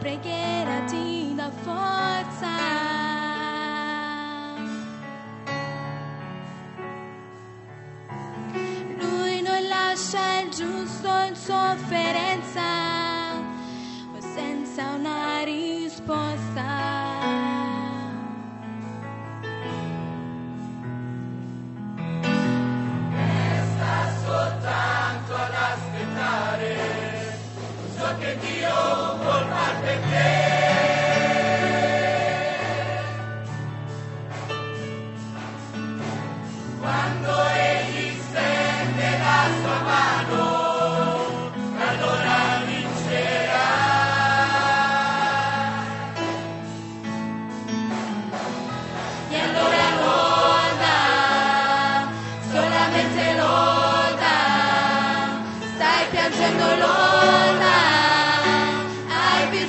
preghiera ti dà forza. Lui non lascia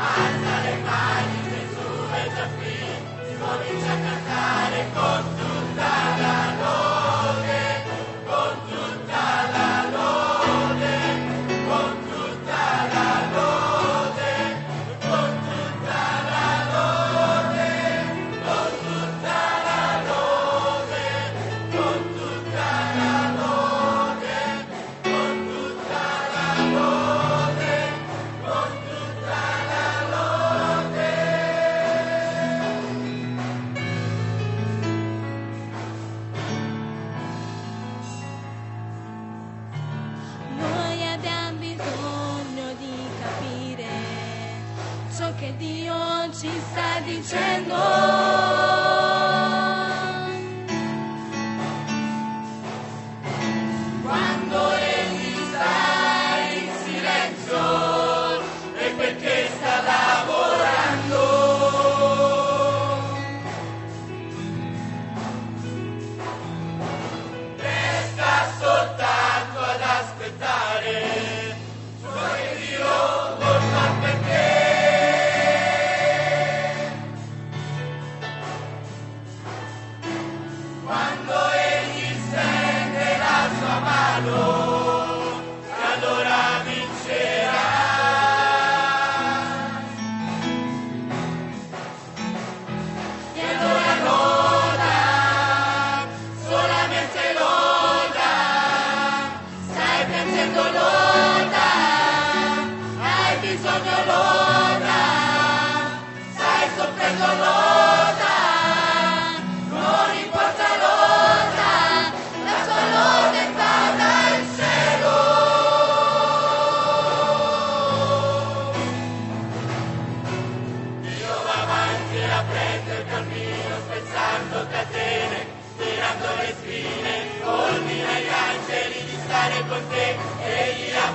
alza le mani Gesù è già qui, si comincia a cantare con noi. che Dio ci sta dicendo.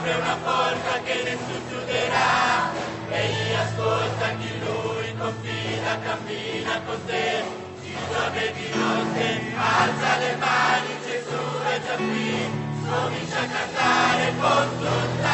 apre una porta che nessuno chiuderà. e gli ascolta chi lui confida, cammina con te. chi giorno e di notte alza le mani, Gesù è già qui. Comincia a cantare con tutta